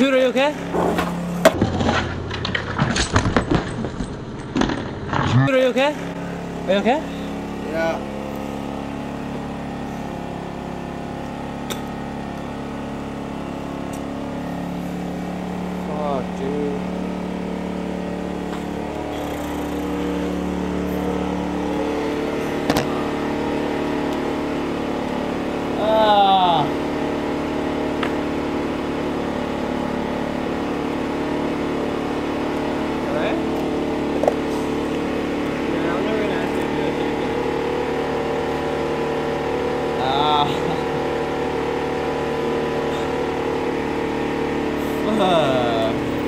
Dude, are you okay? Dude, are you okay? Are you okay? Yeah. Fuck, dude. Porra!